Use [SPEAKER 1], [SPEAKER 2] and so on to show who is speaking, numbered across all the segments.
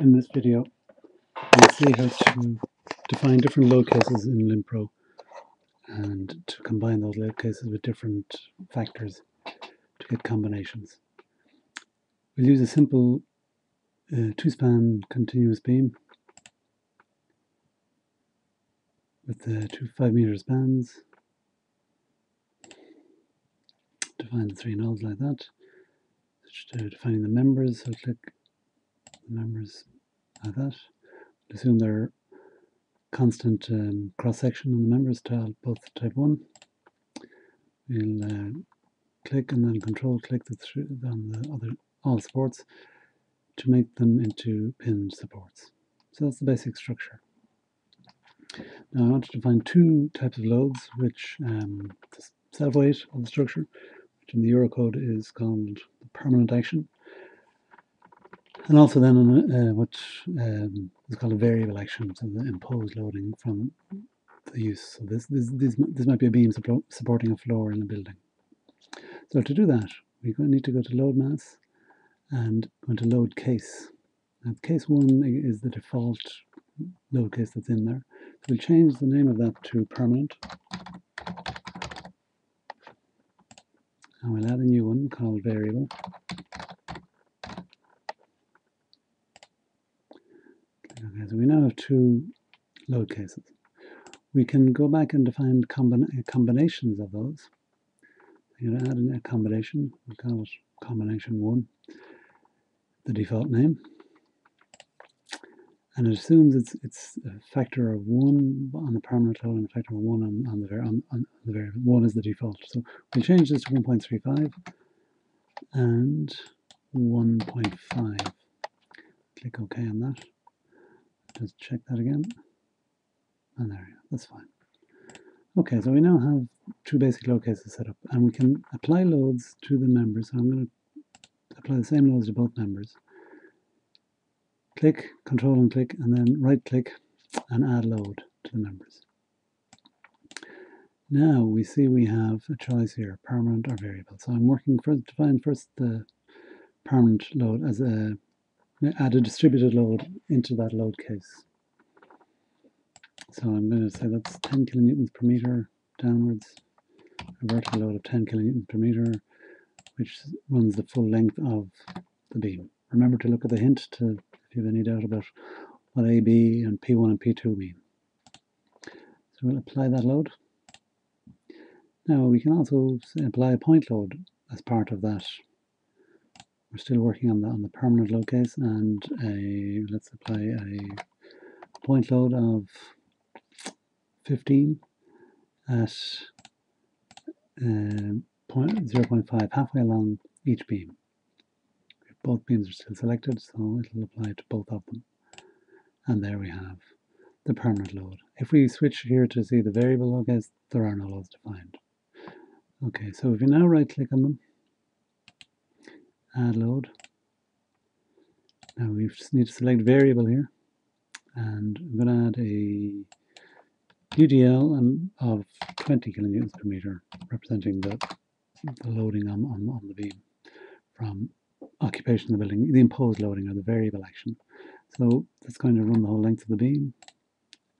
[SPEAKER 1] In this video, we'll see how to define different load cases in LinPro and to combine those load cases with different factors to get combinations. We'll use a simple uh, two-span continuous beam with the two 5 meter spans. Define the three nodes like that. Defining the members, so click the members like that. Assume they're constant um, cross section on the members to both type 1. We'll uh, click and then control click the on the other all supports to make them into pinned supports. So that's the basic structure. Now I want to define two types of loads, which um, the self-weight of the structure, which in the Eurocode is called the permanent action, and also then uh, what um, is called a variable action, so the imposed loading from the use. So this this this, this might be a beam supporting a floor in a building. So to do that, we need to go to load mass and go to load case. And case one is the default load case that's in there. So we'll change the name of that to permanent. And we'll add a new one called variable. Okay, so we now have two load cases. We can go back and define combina uh, combinations of those. I'm going to add in a combination. We'll call it combination 1, the default name. And it assumes it's it's a factor of 1 on the load and a factor of 1 on, on, the, on, on the variable. 1 is the default. So we'll change this to 1.35 and 1.5. Click OK on that. Just check that again. And there we go, that's fine. Okay, so we now have two basic load cases set up, and we can apply loads to the members. So I'm going to apply the same loads to both members. Click, control and click, and then right click and add load to the members. Now we see we have a choice here, permanent or variable. So I'm working first to find first the permanent load as a add a distributed load into that load case. So I'm going to say that's 10 kilonewtons per meter downwards, a vertical load of 10 kilonewtons per meter, which runs the full length of the beam. Remember to look at the hint to if you have any doubt about what AB and P1 and P2 mean. So we'll apply that load. Now we can also apply a point load as part of that we're still working on the on the permanent load case and a let's apply a point load of 15 at uh, point, 0.5 halfway along each beam. Both beams are still selected so it'll apply to both of them and there we have the permanent load. If we switch here to see the variable load case there are no loads defined. Okay so if you now right click on them add load. Now we just need to select variable here and I'm going to add a UDL um, of 20 kilonewtons per meter representing the, the loading on, on, on the beam from occupation of the building, the imposed loading or the variable action. So that's going to run the whole length of the beam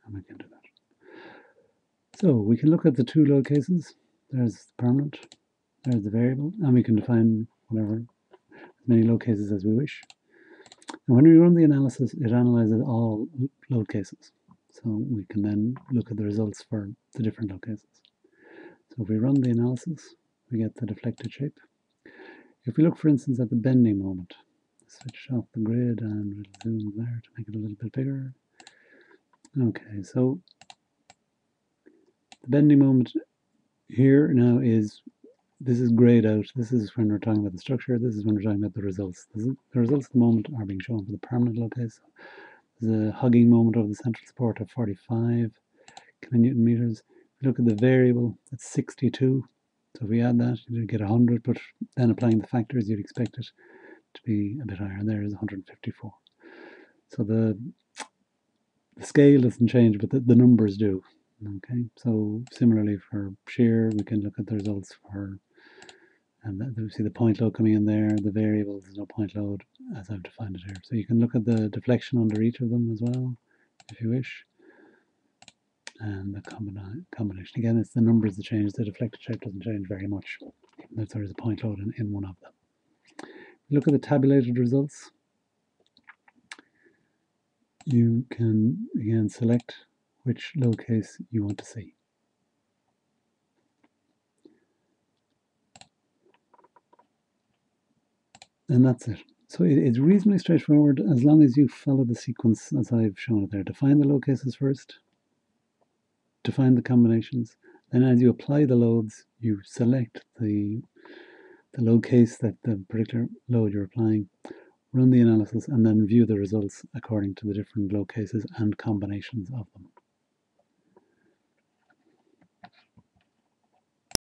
[SPEAKER 1] and we can do that. So we can look at the two load cases. There's the permanent, there's the variable, and we can define whatever many load cases as we wish. And when we run the analysis, it analyzes all load cases. So we can then look at the results for the different load cases. So if we run the analysis, we get the deflected shape. If we look, for instance, at the bending moment, switch off the grid and we'll zoom there to make it a little bit bigger. Okay, so the bending moment here now is this is grayed out. This is when we're talking about the structure. This is when we're talking about the results. Is, the results at the moment are being shown for the permanent case. There's a hugging moment of the central support of 45 kilonewton meters. If you look at the variable, it's 62. So if we add that, you get 100, but then applying the factors, you'd expect it to be a bit higher. And there is 154. So the the scale doesn't change, but the, the numbers do. Okay, so similarly for shear, we can look at the results for And that, see the point load coming in there, the variables, there's no point load as I've defined it here. So you can look at the deflection under each of them as well, if you wish. And the combina combination. Again, it's the numbers that change. The deflected shape doesn't change very much, even though there is a point load in, in one of them. Look at the tabulated results. You can, again, select which load case you want to see. And that's it. So it, it's reasonably straightforward as long as you follow the sequence as I've shown it there. Define the load cases first, define the combinations, then as you apply the loads, you select the, the load case that the particular load you're applying, run the analysis, and then view the results according to the different load cases and combinations of them.